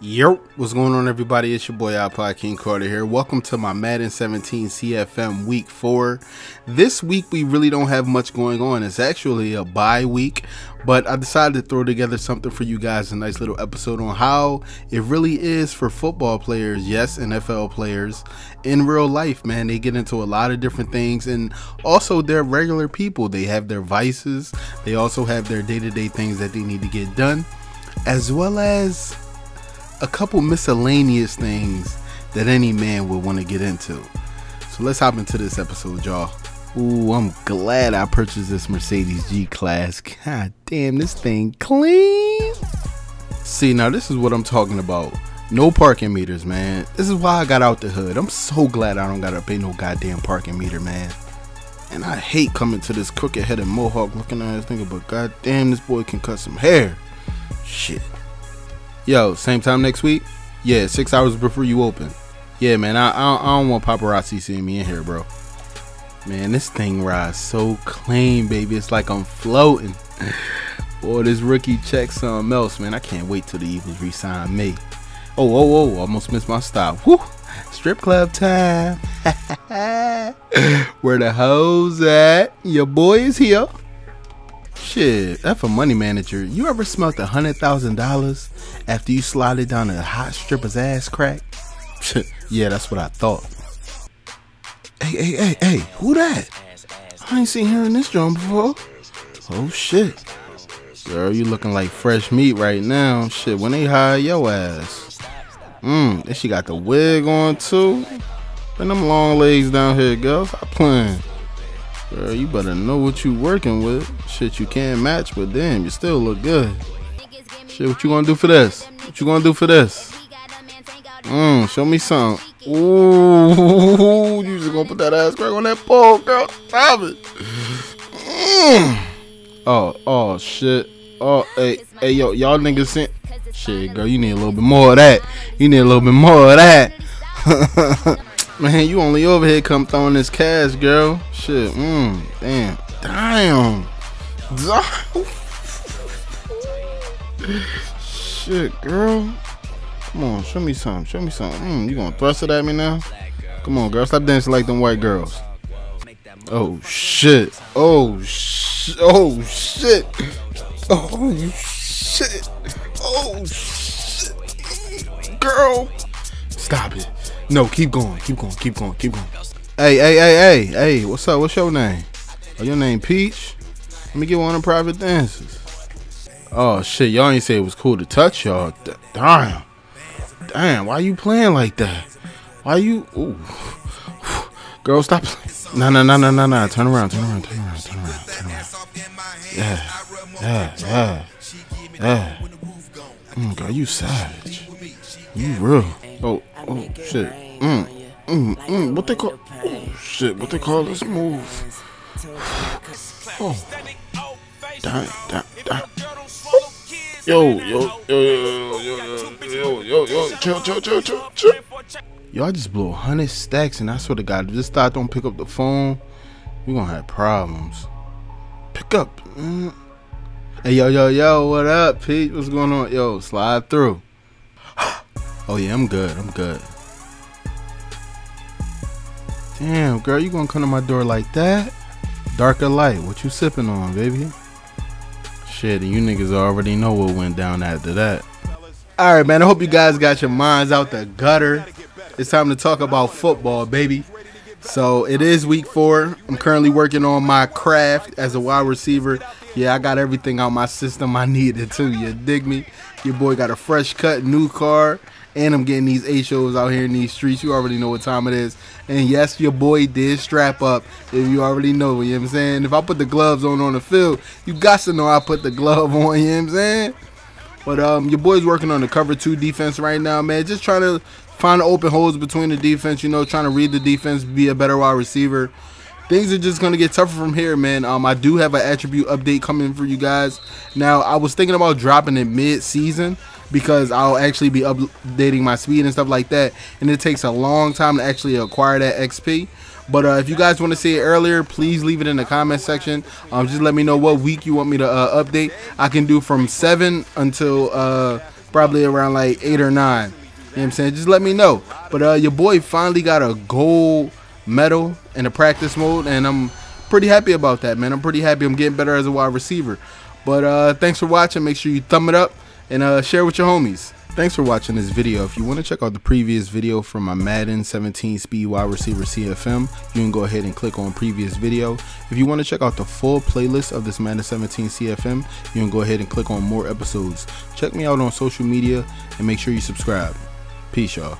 Yo, what's going on, everybody? It's your boy iPod King Carter here. Welcome to my Madden 17 CFM Week 4. This week, we really don't have much going on. It's actually a bye week, but I decided to throw together something for you guys a nice little episode on how it really is for football players, yes, NFL players, in real life, man. They get into a lot of different things, and also they're regular people. They have their vices, they also have their day to day things that they need to get done, as well as a couple miscellaneous things that any man would want to get into. So let's hop into this episode, y'all. Ooh, I'm glad I purchased this Mercedes G Class. God damn, this thing clean. See, now this is what I'm talking about. No parking meters, man. This is why I got out the hood. I'm so glad I don't gotta pay no goddamn parking meter, man. And I hate coming to this crooked headed mohawk looking ass nigga, but goddamn, this boy can cut some hair. Shit. Yo, same time next week? Yeah, six hours before you open. Yeah, man, I, I, I don't want paparazzi seeing me in here, bro. Man, this thing rides so clean, baby. It's like I'm floating. Boy, this rookie check something else, man. I can't wait till the Eagles re-sign me. Oh, oh, oh, almost missed my stop. Whoo! Strip club time. Where the hoes at? Your boy is here. Shit, F a money manager. You ever smelt a hundred thousand dollars after you slid it down a hot stripper's ass crack? yeah, that's what I thought. Hey, hey, hey, hey, who that? I ain't seen her in this joint before. Oh shit. Girl, you looking like fresh meat right now. Shit, when they hire your ass. Mmm, and she got the wig on too. And them long legs down here, girl. Stop playing. Girl, you better know what you working with. Shit you can't match, but damn, you still look good. Shit, what you gonna do for this? What you gonna do for this? Mmm, show me some. Ooh, you just gonna put that ass crack on that pole, girl. Stop it. Mm. Oh, oh, shit. Oh, hey, hey, yo, y'all niggas sent. Shit, girl, you need a little bit more of that. You need a little bit more of that. Man, you only over here come throwing this cash, girl. Shit, mmm, damn. Damn. Shit, girl. Come on, show me something. Show me something. Mm, you gonna thrust it at me now? Come on, girl. Stop dancing like them white girls. Oh, shit. Oh, sh Oh, shit. Oh, shit. Oh, shit. Girl. Stop it. No, keep going, keep going, keep going, keep going. Hey, hey, hey, hey, hey, what's up? What's your name? Oh, your name Peach? Let me get one of the private dances. Oh shit, y'all ain't say it was cool to touch y'all. Damn. Damn, why you playing like that? Why you ooh. Girl, stop No no no no no no. Turn around, turn around, turn around, turn around, turn around. Yeah. Yeah, yeah. Yeah. Mm, girl, you savage. You real. Oh, oh shit. Mm, mm, mm. What they call? Oh shit. What they call this move? Oh. Damn, damn, damn. Yo, yo, yo, yo, yo, yo, yo, yo, yo, chill, chill, chill, chill, chill. Yo, I just blew 100 stacks, and I swear to God, if this thought don't pick up the phone, we gonna have problems. Pick up. Mm. Hey, yo, yo, yo, what up, Pete? What's going on? Yo, slide through. Oh yeah, I'm good. I'm good. Damn, girl, you gonna come to my door like that? Darker light, what you sipping on, baby? Shit, you niggas already know what went down after that. Alright, man, I hope you guys got your minds out the gutter. It's time to talk about football, baby. So it is week four. I'm currently working on my craft as a wide receiver. Yeah, I got everything out my system I needed to. You dig me? Your boy got a fresh cut, new car. And I'm getting these A shows out here in these streets. You already know what time it is. And yes, your boy did strap up. If you already know, you know what I'm saying? If I put the gloves on on the field, you got to know I put the glove on, you know what I'm saying? But um, your boy's working on the cover two defense right now, man. Just trying to find open holes between the defense, you know, trying to read the defense, be a better wide receiver. Things are just going to get tougher from here, man. Um, I do have an attribute update coming for you guys. Now, I was thinking about dropping it mid-season because I'll actually be updating my speed and stuff like that. And it takes a long time to actually acquire that XP. But uh, if you guys want to see it earlier, please leave it in the comment section. Um, just let me know what week you want me to uh, update. I can do from 7 until uh, probably around like eight or nine. You know what I'm saying? Just let me know. But uh, your boy finally got a gold medal in the practice mode, and I'm pretty happy about that, man. I'm pretty happy. I'm getting better as a wide receiver. But uh, thanks for watching. Make sure you thumb it up and uh, share with your homies. Thanks for watching this video. If you want to check out the previous video from my Madden 17 Speed Wide Receiver CFM, you can go ahead and click on previous video. If you want to check out the full playlist of this Madden 17 CFM, you can go ahead and click on more episodes. Check me out on social media and make sure you subscribe. Peace, y'all.